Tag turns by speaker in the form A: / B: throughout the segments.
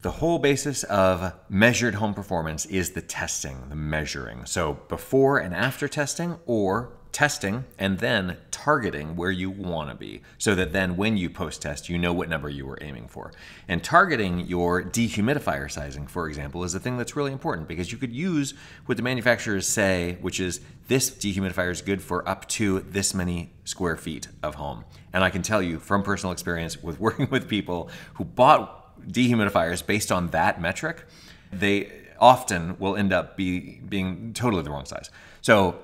A: The whole basis of measured home performance is the testing, the measuring. So before and after testing, or testing and then targeting where you want to be so that then when you post test, you know what number you were aiming for. And targeting your dehumidifier sizing, for example, is a thing that's really important because you could use what the manufacturers say, which is this dehumidifier is good for up to this many square feet of home. And I can tell you from personal experience with working with people who bought dehumidifiers based on that metric, they often will end up be, being totally the wrong size. So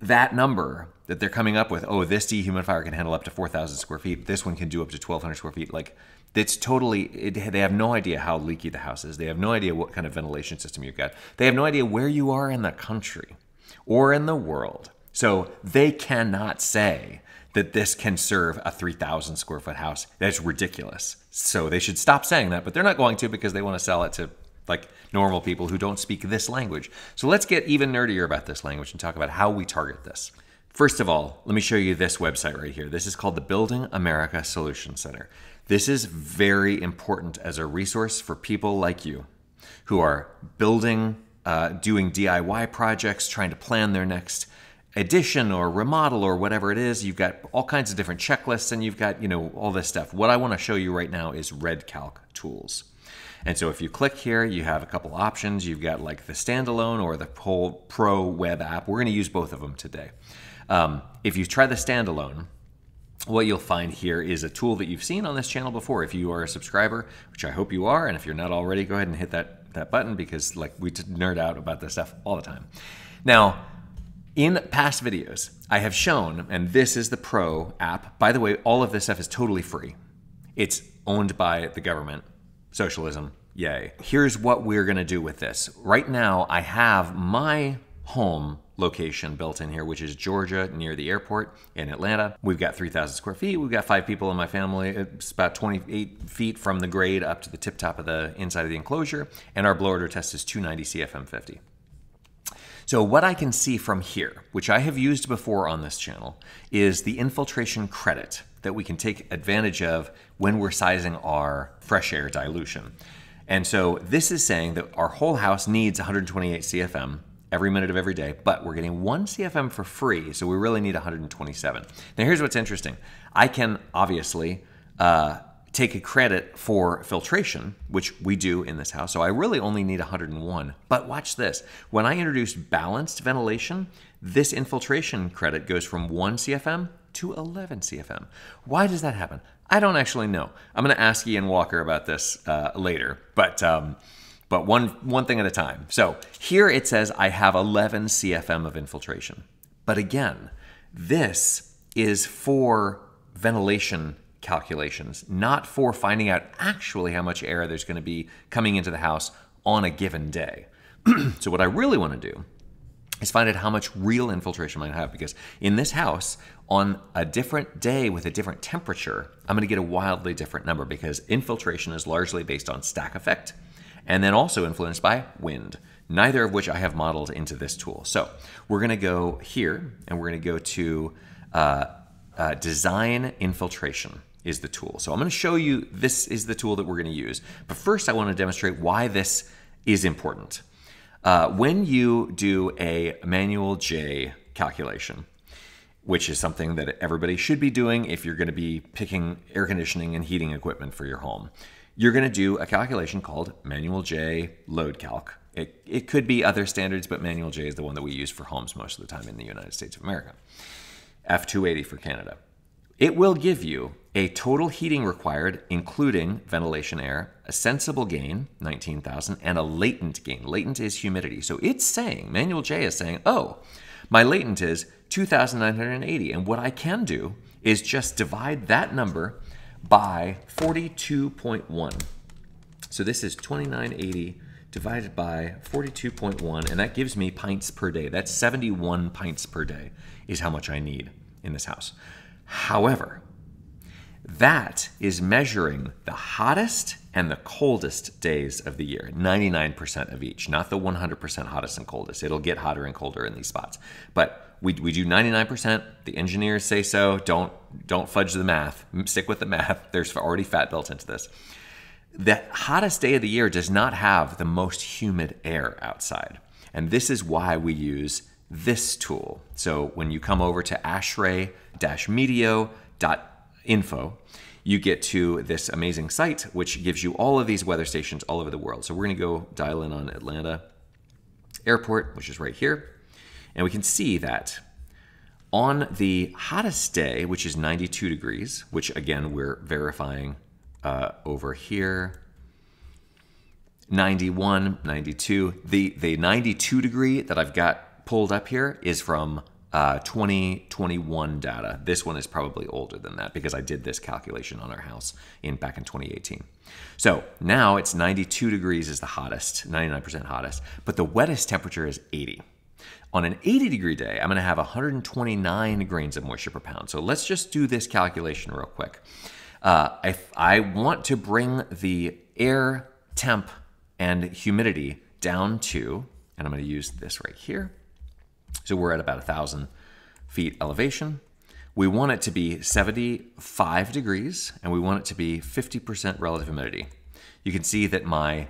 A: that number that they're coming up with, oh, this dehumidifier can handle up to 4,000 square feet, this one can do up to 1,200 square feet, like it's totally, it, they have no idea how leaky the house is. They have no idea what kind of ventilation system you've got. They have no idea where you are in the country or in the world. So they cannot say that this can serve a 3,000 square foot house. That's ridiculous. So they should stop saying that, but they're not going to because they want to sell it to like normal people who don't speak this language. So let's get even nerdier about this language and talk about how we target this. First of all, let me show you this website right here. This is called the Building America Solution Center. This is very important as a resource for people like you who are building, uh, doing DIY projects, trying to plan their next addition or remodel or whatever it is. You've got all kinds of different checklists and you've got, you know, all this stuff. What I want to show you right now is RedCalc tools. And so if you click here, you have a couple options. You've got like the standalone or the whole pro web app. We're going to use both of them today. Um, if you try the standalone, what you'll find here is a tool that you've seen on this channel before. If you are a subscriber, which I hope you are, and if you're not already, go ahead and hit that, that button because like we nerd out about this stuff all the time. Now, in past videos, I have shown, and this is the Pro app. By the way, all of this stuff is totally free. It's owned by the government socialism, yay. Here's what we're gonna do with this. Right now, I have my home location built in here, which is Georgia near the airport in Atlanta. We've got 3,000 square feet. We've got five people in my family. It's about 28 feet from the grade up to the tip top of the inside of the enclosure. And our blower door test is 290 CFM50. So what I can see from here, which I have used before on this channel, is the infiltration credit that we can take advantage of when we're sizing our fresh air dilution. And so this is saying that our whole house needs 128 CFM every minute of every day, but we're getting one CFM for free, so we really need 127. Now here's what's interesting. I can obviously uh, take a credit for filtration, which we do in this house, so I really only need 101. But watch this. When I introduce balanced ventilation, this infiltration credit goes from 1 CFM to 11 CFM. Why does that happen? I don't actually know. I'm going to ask Iain Walker about this uh, later, but um, but one one thing at a time. So here it says I have 11 CFM of infiltration, but again, this is for ventilation calculations, not for finding out actually how much air there's going to be coming into the house on a given day. so what I really want to do is find out how much real infiltration I might have because in this house, on a different day with a different temperature, I'm going to get a wildly different number because infiltration is largely based on stack effect and then also influenced by wind, neither of which I have modeled into this tool. So we're going to go here and we're going to go to uh, uh, design infiltration is the tool. So I'm going to show you this is the tool that we're going to use. But first I want to demonstrate why this is important. Uh, when you do a manual J calculation, which is something that everybody should be doing if you're going to be picking air conditioning and heating equipment for your home, you're going to do a calculation called manual J load calc. It, it could be other standards, but manual J is the one that we use for homes most of the time in the United States of America. F280 for Canada. It will give you a total heating required, including ventilation air, a sensible gain, 19,000, and a latent gain. Latent is humidity. So it's saying, Manual J is saying, oh, my latent is 2,980. And what I can do is just divide that number by 42.1. So this is 2980 divided by 42.1, and that gives me pints per day. That's 71 pints per day is how much I need in this house. However, that is measuring the hottest and the coldest days of the year, 99% of each, not the 100% hottest and coldest. It'll get hotter and colder in these spots. But we, we do 99%. The engineers say so. Don't, don't fudge the math. Stick with the math. There's already fat built into this. the hottest day of the year does not have the most humid air outside. And this is why we use this tool. So when you come over to ashrae-meteo.info, you get to this amazing site, which gives you all of these weather stations all over the world. So we're gonna go dial in on Atlanta Airport, which is right here. And we can see that on the hottest day, which is 92 degrees, which again, we're verifying uh, over here, 91, 92. The, the 92 degree that I've got pulled up here is from uh, 2021 data. This one is probably older than that because I did this calculation on our house in back in 2018. So now it's 92 degrees is the hottest, 99% hottest, but the wettest temperature is 80. On an 80 degree day, I'm going to have 129 grains of moisture per pound. So let's just do this calculation real quick. Uh, if I want to bring the air temp and humidity down to, and I'm going to use this right here. So we're at about a thousand feet elevation. We want it to be 75 degrees and we want it to be 50% relative humidity. You can see that my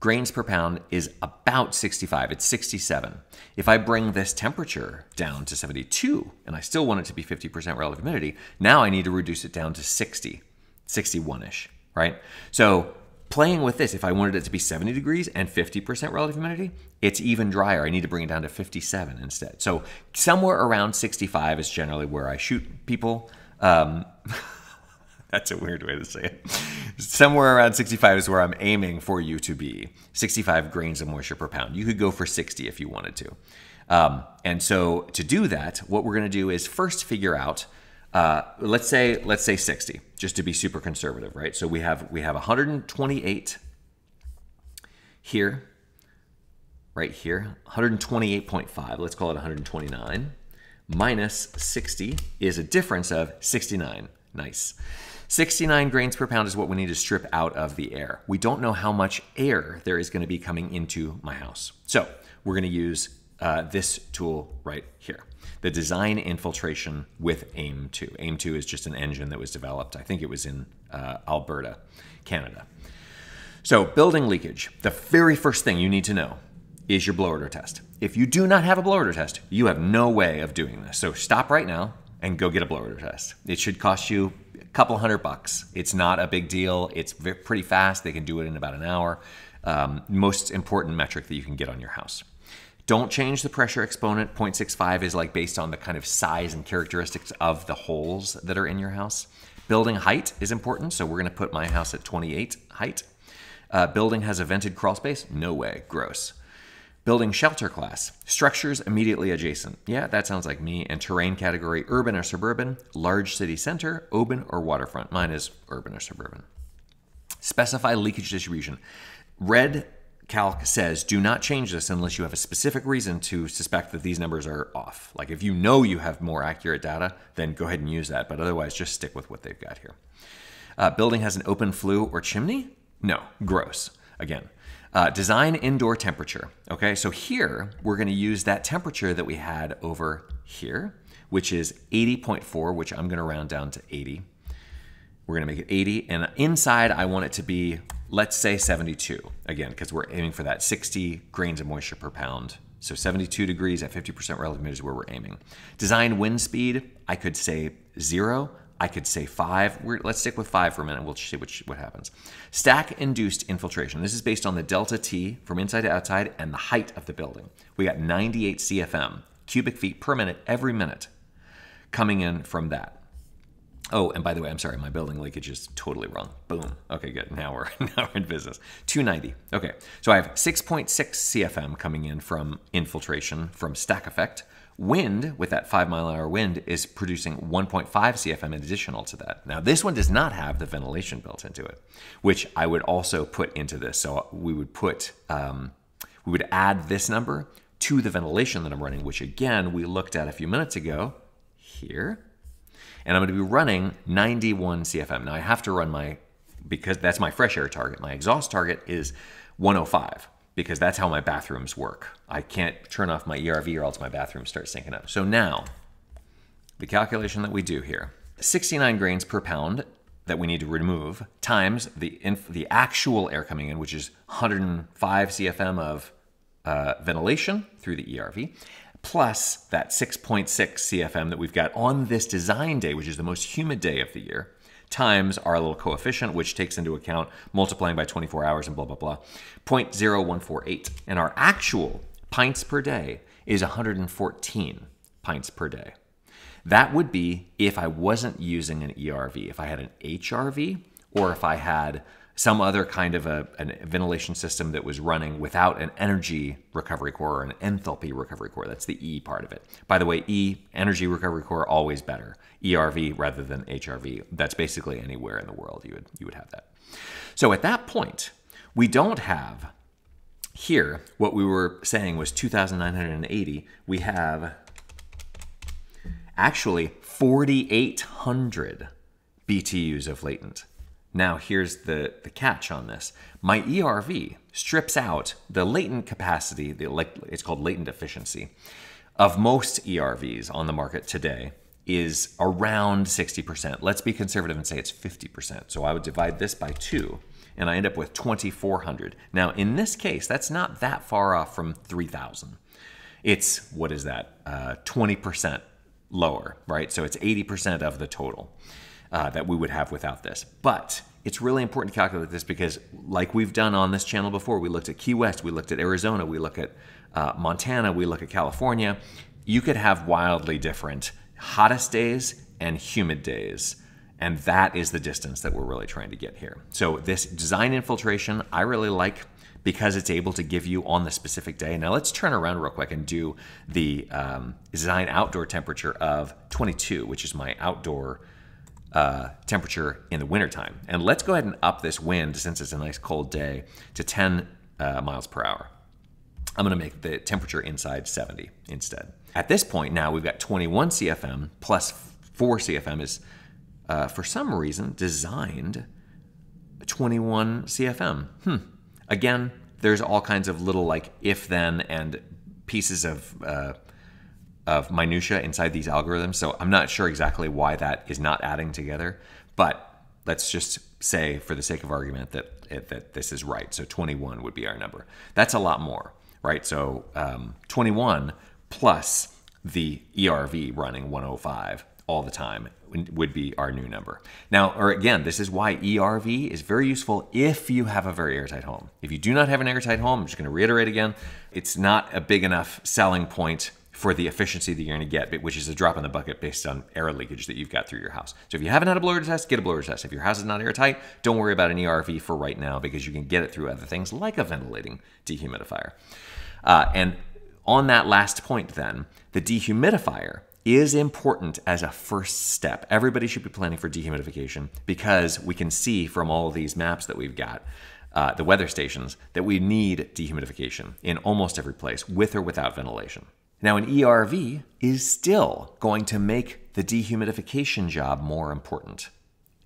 A: grains per pound is about 65. It's 67. If I bring this temperature down to 72 and I still want it to be 50% relative humidity, now I need to reduce it down to 60, 61-ish, right? So playing with this, if I wanted it to be 70 degrees and 50% relative humidity, it's even drier. I need to bring it down to 57 instead. So somewhere around 65 is generally where I shoot people. Um, That's a weird way to say it. Somewhere around 65 is where I'm aiming for you to be. 65 grains of moisture per pound. You could go for 60 if you wanted to. Um, and so to do that, what we're going to do is first figure out. Uh, let's say let's say 60, just to be super conservative, right? So we have we have 128 here, right here, 128.5. Let's call it 129 minus 60 is a difference of 69. Nice. 69 grains per pound is what we need to strip out of the air. We don't know how much air there is going to be coming into my house. So we're going to use uh, this tool right here. The design infiltration with AIM2. AIM2 is just an engine that was developed, I think it was in uh, Alberta, Canada. So building leakage, the very first thing you need to know is your blower door test. If you do not have a blower door test, you have no way of doing this. So stop right now and go get a blower door test. It should cost you a couple hundred bucks. It's not a big deal. It's pretty fast. They can do it in about an hour. Um, most important metric that you can get on your house. Don't change the pressure exponent. 0.65 is like based on the kind of size and characteristics of the holes that are in your house. Building height is important, so we're going to put my house at 28 height. Uh, building has a vented crawl space? No way, gross. Building shelter class, structures immediately adjacent. Yeah, that sounds like me. And terrain category, urban or suburban, large city center, open or waterfront. Mine is urban or suburban. Specify leakage distribution. Red Calc says do not change this unless you have a specific reason to suspect that these numbers are off. Like if you know you have more accurate data, then go ahead and use that. But otherwise, just stick with what they've got here. Uh, building has an open flue or chimney? No, gross. Again, uh, design indoor temperature. Okay, so here we're going to use that temperature that we had over here, which is 80.4, which I'm going to round down to 80. We're to make it 80, and inside I want it to be, let's say 72, again, because we're aiming for that 60 grains of moisture per pound. So 72 degrees at 50% relative humidity is where we're aiming. Design wind speed, I could say zero. I could say five. We're, let's stick with five for a minute. We'll see which, what happens. Stack induced infiltration. This is based on the delta T from inside to outside and the height of the building. We got 98 CFM, cubic feet per minute, every minute coming in from that. Oh, and by the way, I'm sorry, my building leakage is totally wrong. Boom. Okay, good. Now we're now we're in business. 290. Okay, so I have 6.6 CFM coming in from infiltration from stack effect. Wind, with that five mile an hour wind, is producing 1.5 CFM additional to that. Now, this one does not have the ventilation built into it, which I would also put into this. So we would put, um, we would add this number to the ventilation that I'm running, which again, we looked at a few minutes ago here. And I'm going to be running 91 CFM. Now, I have to run my, because that's my fresh air target. My exhaust target is 105 because that's how my bathrooms work. I can't turn off my ERV or else my bathroom starts sinking up. So now, the calculation that we do here, 69 grains per pound that we need to remove times the the actual air coming in, which is 105 CFM of uh, ventilation through the ERV, plus that 6.6 CFM that we've got on this design day, which is the most humid day of the year, times our little coefficient, which takes into account multiplying by 24 hours and blah, blah, blah, 0.0148. And our actual pints per day is 114 pints per day. That would be if I wasn't using an ERV, if I had an HRV, or if I had some other kind of a, a, ventilation system that was running without an energy recovery core or an enthalpy recovery core. That's the E part of it. By the way, E, energy recovery core, always better. ERV rather than HRV. That's basically anywhere in the world you would, you would have that. So at that point, we don't have here what we were saying was 2,980. We have actually 4,800 BTUs of latent. Now, here's the, the catch on this. My ERV strips out the latent capacity, the, it's called latent efficiency, of most ERVs on the market today is around 60%. Let's be conservative and say it's 50%. So I would divide this by two and I end up with 2,400. Now, in this case, that's not that far off from 3,000. It's, what is that, uh, 20% lower, right? So it's 80% of the total uh, that we would have without this. But it's really important to calculate this because, like we've done on this channel before, we looked at Key West, we looked at Arizona, we look at uh, Montana, we look at California. You could have wildly different hottest days and humid days. And that is the distance that we're really trying to get here. So, this design infiltration, I really like because it's able to give you on the specific day. Now let's turn around real quick and do the um, design outdoor temperature of 22, which is my outdoor uh, temperature in the wintertime. And let's go ahead and up this wind, since it's a nice cold day, to 10 uh, miles per hour. I'm going to make the temperature inside 70 instead. At this point now, we've got 21 CFM plus 4 CFM is, uh, for some reason, designed 21 CFM. Hmm. Again, there's all kinds of little like if then and pieces of uh, of minutia inside these algorithms. So I'm not sure exactly why that is not adding together, but let's just say for the sake of argument that that this is right. So 21 would be our number. That's a lot more, right? So um, 21 plus the ERV running 105 all the time would be our new number. Now, or again, this is why ERV is very useful if you have a very airtight home. If you do not have an airtight home, I'm just going to reiterate again, it's not a big enough selling point for the efficiency that you're going to get, which is a drop in the bucket based on air leakage that you've got through your house. So if you haven't had a blower test, get a blower test. If your house is not airtight, don't worry about an ERV for right now because you can get it through other things like a ventilating dehumidifier. Uh, and on that last point, then, the dehumidifier is important as a first step. Everybody should be planning for dehumidification because we can see from all of these maps that we've got, uh, the weather stations, that we need dehumidification in almost every place, with or without ventilation. Now, an ERV is still going to make the dehumidification job more important.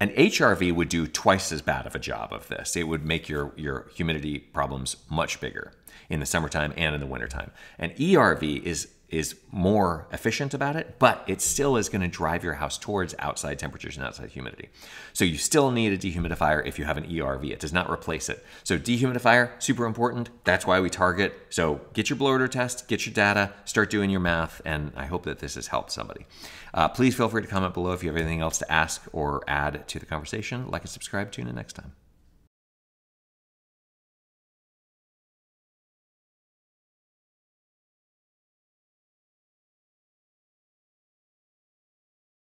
A: An HRV would do twice as bad of a job of this. It would make your, your humidity problems much bigger in the summertime and in the wintertime. An ERV is is more efficient about it, but it still is going to drive your house towards outside temperatures and outside humidity. So you still need a dehumidifier if you have an ERV. It does not replace it. So dehumidifier, super important. That's why we target. So get your blower test, get your data, start doing your math, and I hope that this has helped somebody. Uh, please feel free to comment below if you have anything else to ask or add to the conversation. Like and subscribe. Tune in next time.